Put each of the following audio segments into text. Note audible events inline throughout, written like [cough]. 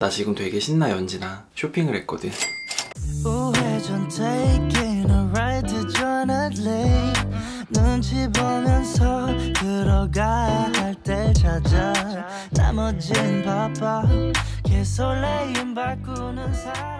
나 지금 되게 신나 연진아. 쇼핑을 했거든. 눈치 보면서 들어가야 할때 찾아. 나머진 바빠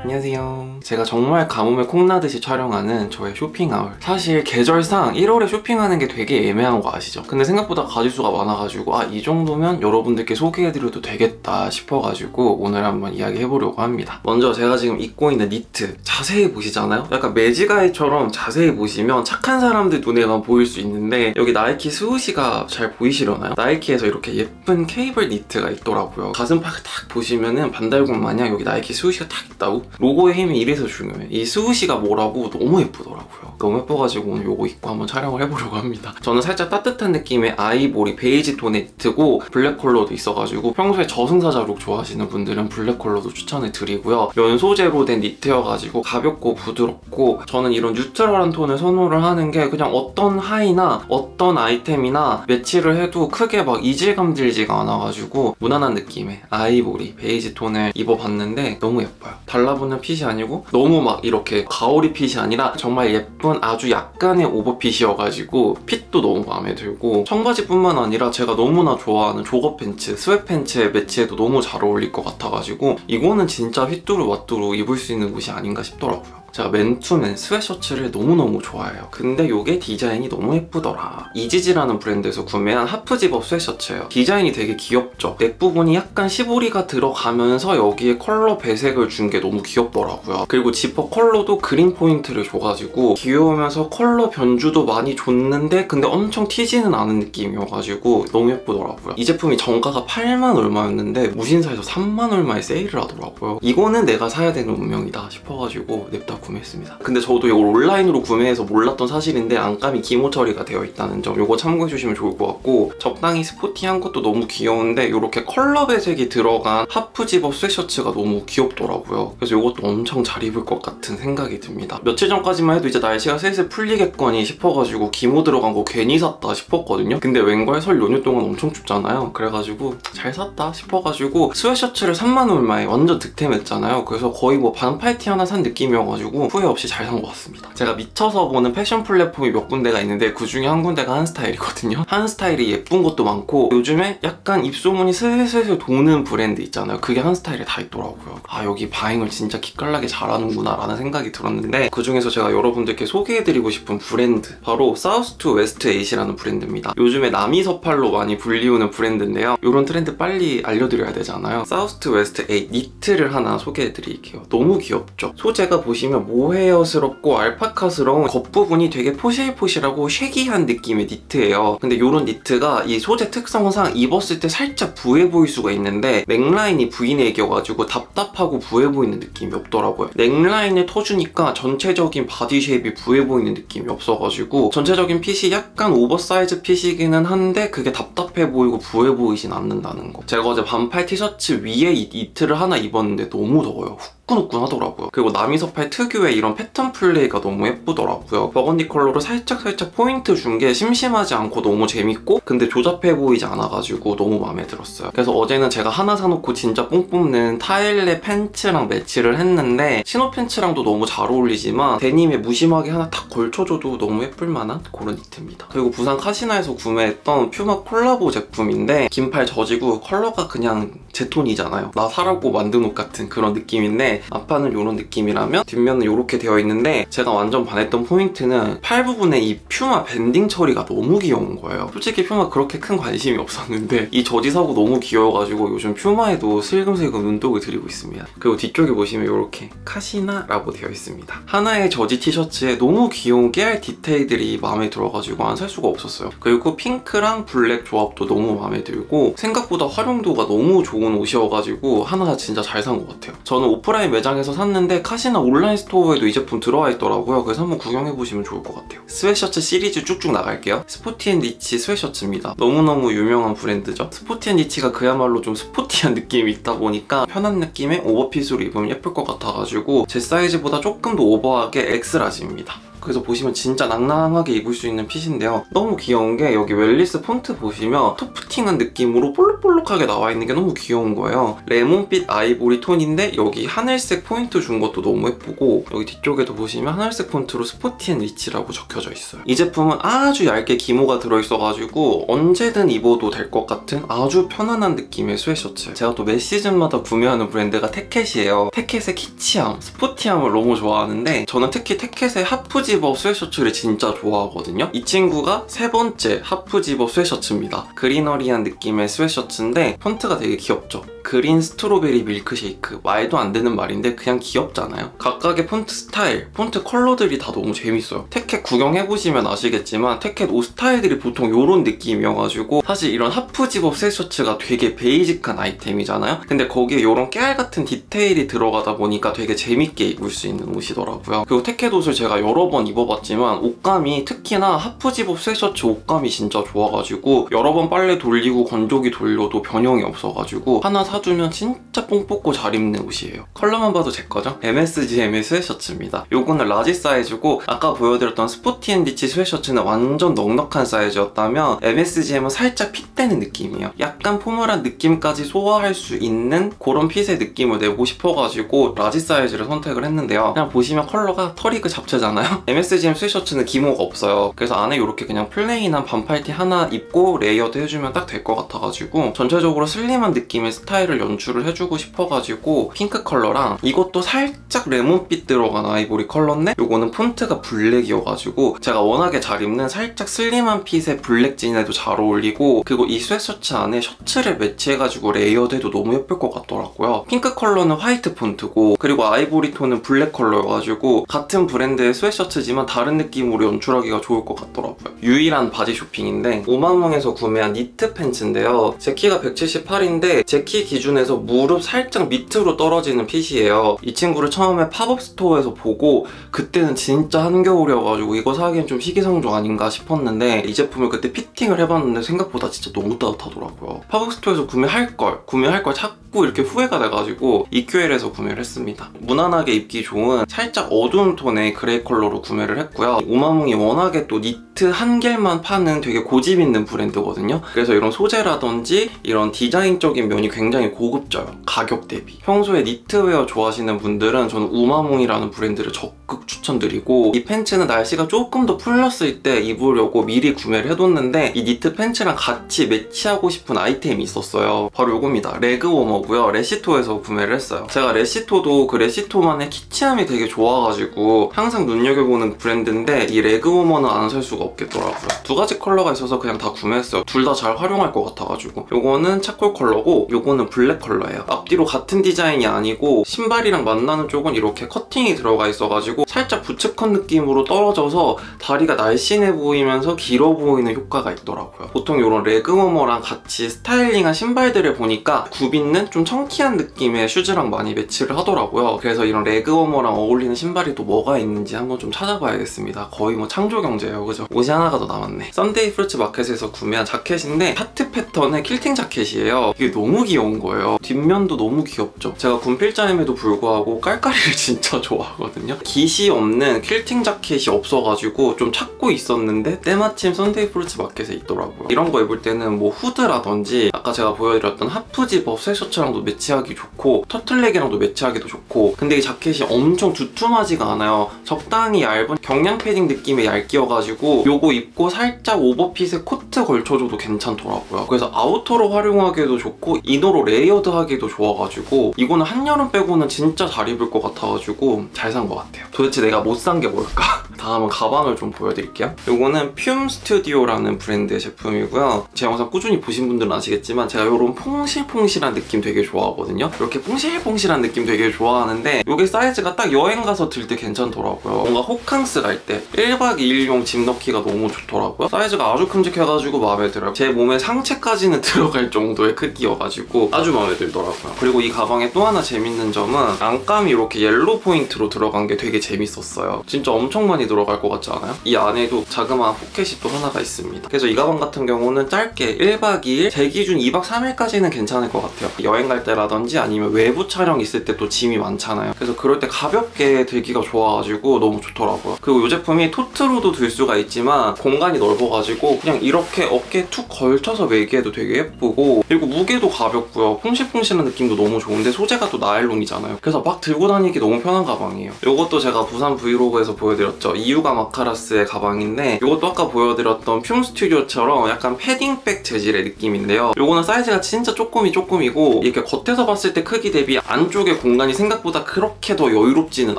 안녕하세요 제가 정말 가뭄에 콩나듯이 촬영하는 저의 쇼핑아울 사실 계절상 1월에 쇼핑하는 게 되게 애매한 거 아시죠? 근데 생각보다 가지수가 많아가지고 아 이 정도면 여러분들께 소개해드려도 되겠다 싶어가지고 오늘 한번 이야기해보려고 합니다 먼저 제가 지금 입고 있는 니트 자세히 보시잖아요? 약간 매지가이처럼 자세히 보시면 착한 사람들 눈에만 보일 수 있는데 여기 나이키 스우시가 잘 보이시려나요? 나이키에서 이렇게 예쁜 케이블 니트가 있더라고요 가슴팍을 딱 보시면 은 반달곰 마냥 여기 나이키 swoosh가 딱 있다고? 로고의 힘이 이래서 중요해. 이 swoosh가 뭐라고 너무 예쁘더라고요. 너무 예뻐가지고 오늘 요거 입고 한번 촬영을 해보려고 합니다. 저는 살짝 따뜻한 느낌의 아이보리 베이지 톤의 니트고 블랙 컬러도 있어가지고 평소에 저승사자 look 좋아하시는 분들은 블랙 컬러도 추천을 드리고요. 면 소재로 된 니트여가지고 가볍고 부드럽고 저는 이런 neutral한 톤을 선호를 하는 게 그냥 어떤 하의나 어떤 아이템이나 매치를 해도 크게 막 이질감 들지가 않아가지고 무난한 느낌의 아이보리 베이지 톤을 입어봤는데 너무 예뻐요. 달라붙는 fit이 아니고 너무 막 이렇게 가오리 fit이 아니라 정말 예쁜 아주 약간의 overfit이어가지고 fit도 너무 마음에 들고 청바지뿐만 아니라 제가 너무나 좋아하는 jogger pants, sweat pants에 매치해도 너무 잘 어울릴 것 같아가지고 이거는 진짜 휘뚜루마뚜루 입을 수 있는 옷이 아닌가 싶더라고요 제가 맨투맨 스웨셔츠를 너무너무 좋아해요. 근데 이게 디자인이 너무 예쁘더라. 이지지라는 브랜드에서 구매한 하프집업 스웨셔츠예요. 디자인이 되게 귀엽죠? 넥 부분이 약간 시보리가 들어가면서 여기에 컬러 배색을 준 게 너무 귀엽더라고요. 그리고 지퍼 컬러도 그린 포인트를 줘가지고 귀여우면서 컬러 변주도 많이 줬는데 근데 엄청 튀지는 않은 느낌이어가지고 너무 예쁘더라고요. 이 제품이 정가가 8만 얼마였는데 무신사에서 3만 얼마에 세일을 하더라고요. 이거는 내가 사야 되는 운명이다 싶어가지고 냅다 구매했습니다. 근데 저도 이걸 온라인으로 구매해서 몰랐던 사실인데 안감이 기모 처리가 되어 있다는 점 이거 참고해 주시면 좋을 것 같고 적당히 sporty한 것도 너무 귀여운데 이렇게 컬러 배색이 들어간 하프 집업 스웨셔츠가 너무 귀엽더라고요. 그래서 이것도 엄청 잘 입을 것 같은 생각이 듭니다. 며칠 전까지만 해도 이제 날씨가 슬슬 풀리겠거니 싶어가지고 기모 들어간 거 괜히 샀다 싶었거든요. 근데 웬걸 설 연휴 동안 엄청 춥잖아요. 그래가지고 잘 샀다 싶어가지고 스웨셔츠를 3만 얼마에 완전 득템했잖아요. 그래서 거의 뭐 반팔티 하나 산 느낌이어가지고 후회 없이 잘 산 것 같습니다. 제가 미쳐서 보는 패션 플랫폼이 몇 군데가 있는데 그 중에 한 군데가 한스타일이거든요. 한스타일이 예쁜 것도 많고 요즘에 약간 입소문이 슬슬 도는 브랜드 있잖아요. 그게 한스타일에 다 있더라고요. 아 여기 buying을 진짜 기깔나게 잘하는구나 라는 생각이 들었는데 그 중에서 제가 여러분들께 소개해드리고 싶은 브랜드 바로 SOUTH2 WEST8이라는 브랜드입니다. 요즘에 남이서팔로 많이 불리우는 브랜드인데요. 이런 트렌드 빨리 알려드려야 되잖아요. SOUTH2 WEST8 니트를 하나 소개해드릴게요. 너무 귀엽죠? 소재가 보시면 모헤어스럽고 알파카스러운 겉부분이 되게 포실포실하고 shaggy한 느낌의 니트예요. 근데 이런 니트가 이 소재 특성상 입었을 때 살짝 부해 보일 수가 있는데 넥라인이 V넥이어가지고 답답하고 부해 보이는 느낌이 없더라고요. 넥라인을 터주니까 전체적인 body shape이 부해 보이는 느낌이 없어가지고 전체적인 fit이 약간 oversize fit이기는 한데 그게 답답해 보이고 부해 보이진 않는다는 거. 제가 어제 반팔 티셔츠 위에 이 니트를 하나 입었는데 너무 더워요. 후끈후끈하더라고요. 그리고 남이서팔 특유의 이런 패턴 플레이가 너무 예쁘더라고요. 버건디 컬러로 살짝살짝 포인트 준 게 심심하지 않고 너무 재밌고 근데 조잡해 보이지 않아가지고 너무 마음에 들었어요. 그래서 어제는 제가 하나 사놓고 진짜 뽕 뽑는 타일레 pants랑 매치를 했는데 신호 pants랑도 너무 잘 어울리지만 데님에 무심하게 하나 탁 걸쳐줘도 너무 예쁠 만한 그런 니트입니다. 그리고 부산 카시나에서 구매했던 퓨마 콜라보 제품인데 긴팔 저지고 컬러가 그냥 제 톤이잖아요. 나 사라고 만든 옷 같은 그런 느낌인데 앞판은 이런 느낌이라면 뒷면은 이렇게 되어 있는데 제가 완전 반했던 포인트는 팔 부분에 이 퓨마 banding 처리가 너무 귀여운 거예요. 솔직히 퓨마 그렇게 큰 관심이 없었는데 이 저지 사고 너무 귀여워가지고 요즘 퓨마에도 슬금슬금 눈독을 들이고 있습니다. 그리고 뒤쪽에 보시면 이렇게 카시나라고 되어 있습니다. 하나의 저지 티셔츠에 너무 귀여운 깨알 디테일들이 마음에 들어가지고 안 살 수가 없었어요. 그리고 핑크랑 블랙 조합도 너무 마음에 들고 생각보다 활용도가 너무 좋은 옷이어가지고 하나 진짜 잘 산 것 같아요. 저는 오프라인 매장에서 샀는데 카시나 온라인 store에도 이 제품 들어와 있더라고요. 그래서 한번 구경해보시면 좋을 것 같아요. 스웨셔츠 시리즈 쭉쭉 나갈게요. 스포티앤리치 스웨셔츠입니다. 너무너무 유명한 브랜드죠. Sporty & Rich가 그야말로 좀 sporty한 [laughs] 느낌이 있다 보니까 편한 느낌의 오버핏으로 입으면 예쁠 것 같아가지고 제 사이즈보다 조금 더 오버하게 X-large입니다. 그래서 보시면 진짜 낭낭하게 입을 수 있는 fit인데요. 너무 귀여운 게 여기 wellness 폰트 보시면 tufting한 느낌으로 볼록볼록하게 나와 있는 게 너무 귀여운 거예요. 레몬빛 아이보리 톤인데 여기 하늘색 포인트 준 것도 너무 예쁘고 여기 뒤쪽에도 보시면 하늘색 폰트로 Sporty & Rich라고 적혀져 있어요. 이 제품은 아주 얇게 기모가 들어있어가지고 언제든 입어도 될 것 같은 아주 편안한 느낌의 스웨셔츠. 제가 또 매 시즌마다 구매하는 브랜드가 테켓이에요. 테켓의 kitsch함, sporty함을 너무 좋아하는데 저는 특히 테켓의 하프 집업 스웨셔츠를 진짜 좋아하거든요. 이 친구가 세 번째 half zip-up sweatshirt입니다. greenery한 느낌의 sweatshirt인데 폰트가 되게 귀엽죠. green strawberry milkshake. 말도 안 되는 말인데 그냥 귀엽잖아요. 각각의 폰트 스타일, 폰트 컬러들이 다 너무 재밌어요. 테켓 구경해보시면 아시겠지만 테켓 옷 스타일들이 보통 이런 느낌이어가지고 사실 이런 하프 집업 셋셔츠가 되게 basic한 아이템이잖아요? 근데 거기에 이런 깨알 같은 디테일이 들어가다 보니까 되게 재밌게 입을 수 있는 옷이더라고요. 그리고 테켓 옷을 제가 여러 번 입어봤지만 옷감이 특히나 half zip-up sweatshirt 옷감이 진짜 좋아가지고 여러 번 빨래 돌리고 건조기 돌려도 변형이 없어가지고 하나 사 사주면 진짜 뽕 뽑고 잘 입는 옷이에요. 컬러만 봐도 제 거죠? MSGM의 스웨셔츠입니다. 요거는 라지 사이즈고 아까 보여드렸던 스포티 앤 리치 스웨셔츠는 완전 넉넉한 사이즈였다면 MSGM은 살짝 fit되는 느낌이에요. 약간 포멀한 느낌까지 소화할 수 있는 그런 핏의 느낌을 내고 싶어가지고 라지 사이즈를 선택을 했는데요. 그냥 보시면 컬러가 터리그 잡채잖아요? [laughs] MSGM 스웨셔츠는 기모가 없어요. 그래서 안에 이렇게 그냥 plain한 반팔티 하나 입고 layered 해주면 딱 될 것 같아가지고 전체적으로 슬림한 느낌의 스타일 스타일을 연출을 해주고 싶어가지고 핑크 컬러랑 이것도 살짝 레몬빛 들어간 아이보리 컬러인데 요거는 폰트가 블랙이어가지고 제가 워낙에 잘 입는 살짝 슬림한 fit의 블랙 진에도 잘 어울리고 그리고 이 스웨셔츠 안에 셔츠를 매치해가지고 layered해도 너무 예쁠 것 같더라고요. 핑크 컬러는 화이트 폰트고 그리고 아이보리 톤은 블랙 컬러여가지고 같은 브랜드의 스웨셔츠지만 다른 느낌으로 연출하기가 좋을 것 같더라고요. 유일한 바지 쇼핑인데 우마몽에서 구매한 니트 팬츠인데요. 제 키가 178인데 제 키 기준에서 무릎 살짝 밑으로 떨어지는 fit이에요. 이 친구를 처음에 pop-up store에서 보고 그때는 진짜 한겨울이어가지고 이거 사기엔 좀 시기상조 아닌가 싶었는데 이 제품을 그때 fitting을 해봤는데 생각보다 진짜 너무 따뜻하더라고요. pop-up store에서 구매할 걸, 구매할 걸 자꾸 이렇게 후회가 돼가지고 EQL에서 구매를 했습니다. 무난하게 입기 좋은 살짝 어두운 톤의 그레이 컬러로 구매를 했고요. 우마몽이 워낙에 또 니트 한 개만 파는 되게 고집 있는 브랜드거든요. 그래서 이런 소재라든지 이런 디자인적인 면이 굉장히 고급져요 가격 대비 평소에 니트웨어 좋아하시는 분들은 저는 우마몽이라는 브랜드를 적극 추천드리고 이 팬츠는 날씨가 조금 더 풀렸을 때 입으려고 미리 구매를 해뒀는데 이 니트 팬츠랑 같이 매치하고 싶은 아이템이 있었어요 바로 이겁니다 leg warmer고요. 레시토에서 구매를 했어요. 제가 레시토도 그 레시토만의 키치함이 되게 좋아가지고 항상 눈여겨보는 브랜드인데 이 leg warmer는 안 살 수가 없겠더라고요. 두 가지 컬러가 있어서 그냥 다 구매했어요. 둘 다 잘 활용할 것 같아가지고. 요거는 charcoal 컬러고 요거는 블랙 컬러예요. 앞뒤로 같은 디자인이 아니고 신발이랑 만나는 쪽은 이렇게 커팅이 들어가 있어가지고 살짝 boots cut 느낌으로 떨어져서 다리가 날씬해 보이면서 길어 보이는 효과가 있더라고요. 보통 이런 leg warmer랑 같이 styling한 신발들을 보니까 굽 있는 좀 chunky한 느낌의 슈즈랑 많이 매치를 하더라고요. 그래서 이런 leg warmer랑 어울리는 신발이 또 뭐가 있는지 한번 좀 찾아봐야겠습니다. 거의 뭐 창조경제예요, 그죠? 옷이 하나가 더 남았네. 썬데이 프루츠 마켓에서 구매한 자켓인데 하트 패턴의 quilting 자켓이에요. 이게 너무 귀여운 거예요. 뒷면도 너무 귀엽죠? 제가 군필자임에도 불구하고 깔깔이를 [laughs] 진짜 좋아하거든요. 깃이 없는 quilting 자켓이 없어가지고 좀 찾고 있었는데 때마침 썬데이 프루츠 마켓에 있더라고요. 이런 거 입을 때는 뭐 후드라든지 아까 제가 보여드렸던 half zip-up 스웨셔츠랑도 매치하기 좋고 터틀넥이랑도 매치하기도 좋고 근데 이 자켓이 엄청 두툼하지가 않아요. 적당히 얇은 경량 패딩 느낌의 얇기여가지고 요거 입고 살짝 오버핏에 코트 걸쳐줘도 괜찮더라고요. 그래서 outer로 활용하기에도 좋고 inner로 layered하기도 좋아가지고 이거는 한여름 빼고는 진짜 잘 입을 것 같아가지고 잘 산 것 같아요. 도대체 내가 못 산 게 뭘까? [laughs] 다음은 가방을 좀 보여드릴게요. 이거는 퓨움 스튜디오라는 브랜드의 제품이고요. 제 영상 꾸준히 보신 분들은 아시겠지만 제가 이런 퐁실퐁실한 느낌 되게 좋아하거든요. 이렇게 퐁실퐁실한 느낌 되게 좋아하는데 이게 사이즈가 딱 여행 가서 들 때 괜찮더라고요. 뭔가 호캉스 갈 때 1박 2일용 짐 넣기가 너무 좋더라고요. 사이즈가 아주 큼직해가지고 마음에 들어요. 제 몸에 상체까지는 [laughs] 들어갈 정도의 크기여가지고 아주 마음에 들더라고요. 그리고 이 가방에 또 하나 재밌는 점은 안감이 이렇게 옐로 포인트로 들어간 게 되게 재밌었어요. 진짜 엄청 많이 들어갈 것 같지 않아요? 이 안에도 자그마한 포켓이 또 하나가 있습니다. 그래서 이 가방 같은 경우는 짧게 1박 2일, 제 기준 2박 3일까지는 괜찮을 것 같아요. 여행 갈 때라든지 아니면 외부 촬영 있을 때 또 짐이 많잖아요. 그래서 그럴 때 가볍게 들기가 좋아가지고 너무 좋더라고요. 그리고 이 제품이 tote로도 들 수가 있지만 공간이 넓어가지고 그냥 이렇게 어깨에 툭 걸쳐서 매기에도 되게 예쁘고 그리고 무게도 가볍고요. 퐁실퐁실한 느낌도 너무 좋은데 소재가 또 나일론이잖아요. 그래서 막 들고 다니기 너무 편한 가방이에요. 이것도 제가 부산 vlog에서 보여드렸죠. 이유가 마카라스의 가방인데 이것도 아까 보여드렸던 퓨 스튜디오처럼 약간 패딩 bag 재질의 느낌인데요. 이거는 사이즈가 진짜 쪼꼬미 쪼꼬미고 이렇게 겉에서 봤을 때 크기 대비 안쪽에 공간이 생각보다 그렇게 더 여유롭지는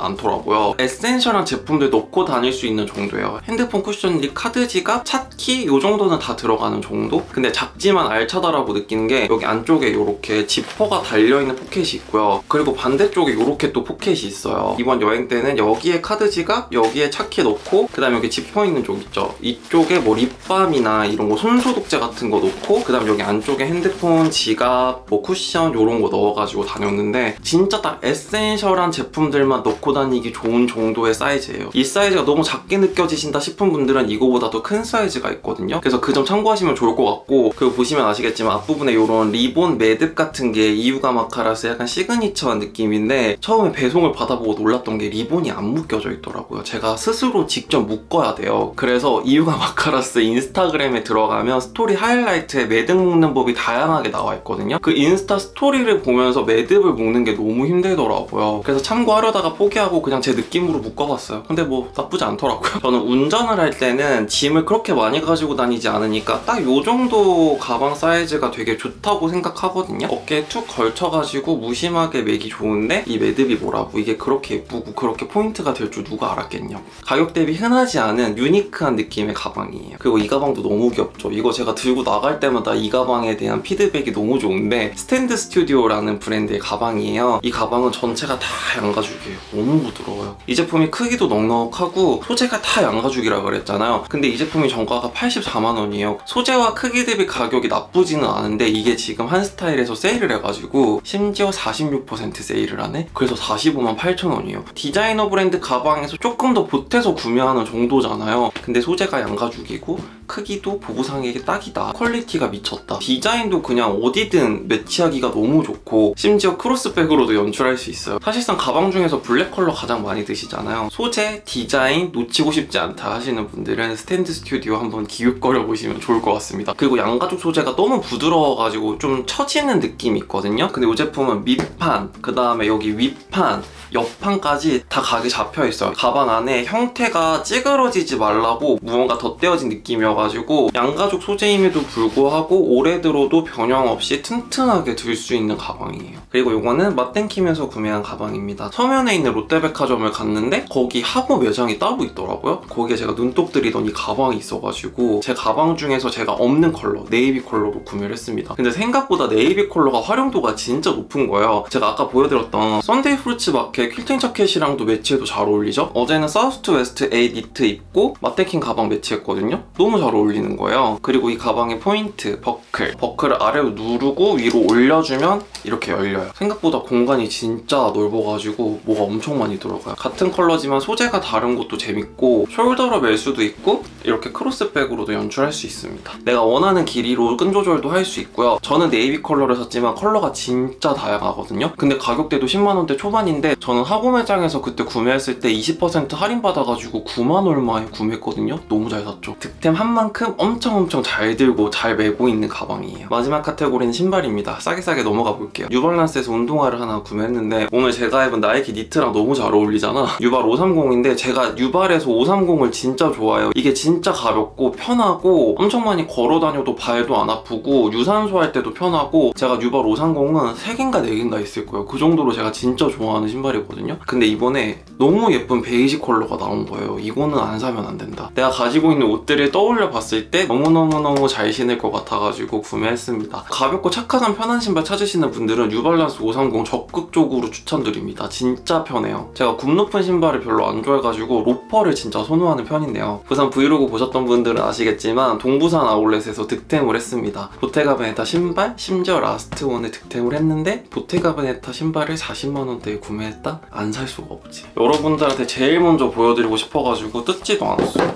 않더라고요. essential한 제품들 넣고 다닐 수 있는 정도예요. 핸드폰 쿠션이, 카드 지갑, 차 키 이 정도는 다 들어가는 정도? 근데 작지만 알차다라고 느끼는 게 여기 안쪽에 이렇게 지퍼가 달려있는 포켓이 있고요. 그리고 반대쪽에 이렇게 또 포켓이 있어요. 이번 여행 때는 여기에 카드 지갑, 여기에 차키 넣고 그 다음에 여기 지퍼 있는 쪽 있죠. 이쪽에 뭐 lip balm이나 이런 거 손소독제 같은 거 넣고 그 다음 여기 안쪽에 핸드폰, 지갑, 뭐 쿠션 이런 거 넣어가지고 다녔는데 진짜 딱 essential한 제품들만 넣고 다니기 좋은 정도의 사이즈예요. 이 사이즈가 너무 작게 느껴지신다 싶은 분들은 이거보다 더 큰 사이즈가 있거든요. 그래서 그 점 참고하시면 좋을 것 같고 그리고 보시면 아시겠지만 앞부분에 이런 리본 매듭 같은 게 이유가 마카라스 약간 signature한 느낌인데 처음에 배송을 받아보고 놀랐던 게 리본이 안 묶여져 있더라고요. 제가 스스로 직접 묶어야 돼요. 그래서 이유가 [laughs] 마카라스 인스타그램에 들어가면 스토리 하이라이트에 매듭 묶는 법이 다양하게 나와 있거든요. 그 인스타 스토리를 보면서 매듭을 묶는 게 너무 힘들더라고요. 그래서 참고하려다가 포기하고 그냥 제 느낌으로 묶어봤어요. 근데 뭐 나쁘지 않더라고요. [laughs] 저는 운전을 할 때는 짐을 그렇게 많이 가지고 다니지 않으니까 딱 요 정도 가방 사이즈가 되게 좋다고 생각하거든요. 어깨에 툭 걸쳐가지고 무심하게 매기 좋은데 이 매듭이 뭐라고 이게 그렇게 예쁘고 그렇게 포인트가 될 줄 누가 알았겠냐고. 가격 대비 흔하지 않은 유니크한 느낌의 가방이에요. 그리고 이 가방도 너무 귀엽죠. 이거 제가 들고 나갈 때마다 이 가방에 대한 피드백이 너무 좋은데 스탠드 스튜디오라는 브랜드의 가방이에요. 이 가방은 전체가 다 양가죽이에요. 너무 부드러워요. 이 제품이 크기도 넉넉하고 소재가 다 양가죽이라 그랬잖아요. 근데 이 제품이 정가가 84만 원이에요. 소재와 크기 대비 가격이 나쁘지는 않은데 이게 지금 한 스타일에서 세일을 해가지고 심지어 46% 세일을 하네? 그래서 45만 8천 원이에요. 디자이너 브랜드 가방에서 조금 더 보태 서 구매하는 정도잖아요. 근데 소재가 양가죽이고 크기도 보부상에게 딱이다. quality가 미쳤다. 디자인도 그냥 어디든 매치하기가 너무 좋고 심지어 크로스백으로도 연출할 수 있어요. 사실상 가방 중에서 블랙 컬러 가장 많이 드시잖아요. 소재, 디자인 놓치고 싶지 않다 하시는 분들은 스탠드 스튜디오 한번 기웃거려 보시면 좋을 것 같습니다. 그리고 양가죽 소재가 너무 부드러워가지고 좀 처지는 느낌이 있거든요. 근데 이 제품은 밑판, 그 다음에 여기 윗판, 옆판까지 다 각이 잡혀 있어요. 가방 안에 형태가 찌그러지지 말라고 무언가 덧대어진 느낌이어가지고 양가죽 소재임에도 불구하고 오래 들어도 변형 없이 튼튼하게 들 수 있는 가방이에요. 그리고 이거는 마뗑킴에서 구매한 가방입니다. 서면에 있는 롯데백화점을 갔는데 거기 하고 매장이 따로 있더라고요. 거기에 제가 눈독 들이던 이 가방이 있어가지고 제 가방 중에서 제가 없는 컬러, 네이비 컬러로 구매를 했습니다. 근데 생각보다 네이비 컬러가 활용도가 진짜 높은 거예요. 제가 아까 보여드렸던 썬데이 프루츠 마켓 퀼팅 자켓이랑도 매치해도 잘 어울리죠? 어제는 사우스투 웨스트 에잇 니트 입고 마뗑킴 가방 매치했거든요? 너무 잘 어울리는 거예요. 그리고 이 가방의 포인트, 버클. 버클을 아래로 누르고 위로 올려주면 이렇게 열려요. 생각보다 공간이 진짜 넓어가지고 뭐가 엄청 많이 들어가요. 같은 컬러지만 소재가 다른 것도 재밌고 shoulder로 멜 수도 있고 이렇게 크로스백으로도 연출할 수 있습니다. 내가 원하는 길이로 끈 조절도 할 수 있고요. 저는 네이비 컬러를 샀지만 컬러가 진짜 다양하거든요. 근데 가격대도 10만원대 초반인데 저는 하고 매장에서 그때 구매했을 때 20% 할인 받아가지고 9만 얼마에 구매했거든요. 너무 잘 샀죠. 득템 한 만큼 엄청 엄청 잘 들고 잘 메고 있는 가방이에요. 마지막 카테고리는 신발입니다. 싸게 싸게 넘어가 볼게요. 뉴발란스에서 운동화를 하나 구매했는데 오늘 제가 입은 나이키 니트랑 너무 잘 어울리잖아. 뉴발 530인데 제가 뉴발에서 530을 진짜 좋아해요. 이게 진짜 가볍고 편하고 엄청 많이 걸어 다녀도 발도 안 아프고 유산소 할 때도 편하고 제가 뉴발 530은 3개인가 4개인가 있을 거예요. 그 정도로 제가 진짜 좋아하는 신발이거든요. 근데 이번에 너무 예쁜 베이지 컬러가 나온 거예요. 이거는 안 사면 안 된다. 내가 가지고 있는 옷들을 신으려 봤을 때 너무너무너무 잘 신을 것 같아가지고 구매했습니다. 가볍고 착화감 편한 신발 찾으시는 분들은 뉴발란스 530 적극적으로 추천드립니다. 진짜 편해요. 제가 굽 높은 신발을 별로 안 좋아해가지고 로퍼를 진짜 선호하는 편인데요. 부산 브이로그 보셨던 분들은 아시겠지만 동부산 아울렛에서 득템을 했습니다. 보테가 베네타 신발, 심지어 last one을 득템을 했는데 보테가 베네타 신발을 40만원대에 구매했다? 안 살 수가 없지. 여러분들한테 제일 먼저 보여드리고 싶어가지고 뜯지도 않았어요.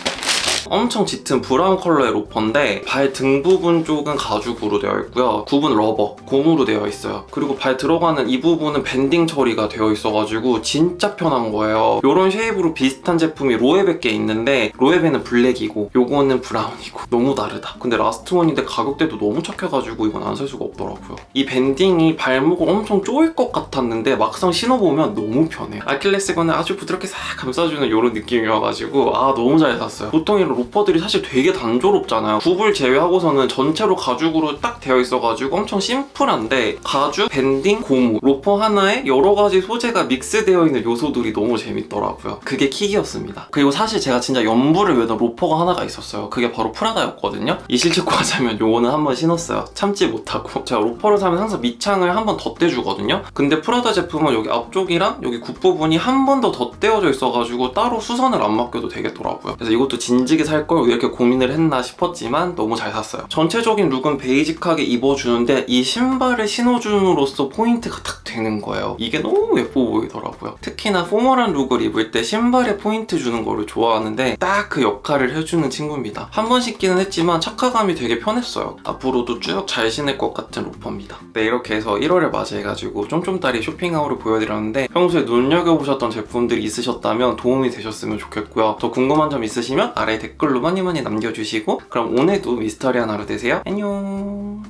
엄청 짙은 브라운 컬러의 로퍼인데 발등 부분 쪽은 가죽으로 되어 있고요. 굽은 rubber, 고무로 되어 있어요. 그리고 발 들어가는 이 부분은 밴딩 처리가 되어 있어가지고 진짜 편한 거예요. 이런 shape으로 비슷한 제품이 로에베께 있는데 로에베는 블랙이고 요거는 브라운이고 [laughs] 너무 다르다. 근데 last one인데 가격대도 너무 착해가지고 이건 안 살 수가 없더라고요. 이 밴딩이 발목을 엄청 쪼일 것 같았는데 막상 신어보면 너무 편해요. 아킬레스건을 아주 부드럽게 싹 감싸주는 이런 느낌이어가지고 아 너무 잘 샀어요. 보통 이런 로퍼들이 사실 되게 단조롭잖아요. 굽을 제외하고서는 전체로 가죽으로 딱 되어 있어가지고 엄청 심플한데 가죽, 밴딩, 고무 로퍼 하나에 여러 가지 소재가 믹스되어 있는 요소들이 너무 재밌더라고요. 그게 킥이었습니다. 그리고 사실 제가 진짜 염불을 외던 로퍼가 하나가 있었어요. 그게 바로 프라다였거든요. 이실직고 하자면 요거는 한번 신었어요. 참지 못하고 제가 로퍼를 사면 항상 밑창을 한번 덧대주거든요. 근데 프라다 제품은 여기 앞쪽이랑 여기 굽 부분이 한 번 더 덧대어져 있어가지고 따로 수선을 안 맡겨도 되겠더라고요. 그래서 이것도 진즉에 살 걸 왜 이렇게 고민을 했나 싶었지만 너무 잘 샀어요. 전체적인 look은 베이직하게 입어주는데 이 신발을 신어줌으로써 포인트가 탁 되는 거예요. 이게 너무 예뻐 보이더라고요. 특히나 formal한 look을 입을 때 신발에 포인트 주는 거를 좋아하는데 딱 그 역할을 해주는 친구입니다. 한 번 신기는 했지만 착화감이 되게 편했어요. 앞으로도 쭉 잘 신을 것 같은 로퍼입니다. 네 이렇게 해서 1월을 맞이해가지고 쫌쫌따리 쇼핑하울을 보여드렸는데 평소에 눈여겨보셨던 제품들이 있으셨다면 도움이 되셨으면 좋겠고요. 더 궁금한 점 있으시면 아래 댓글로 많이 많이 남겨주시고 그럼 오늘도 미스터리한 하루 되세요. 안녕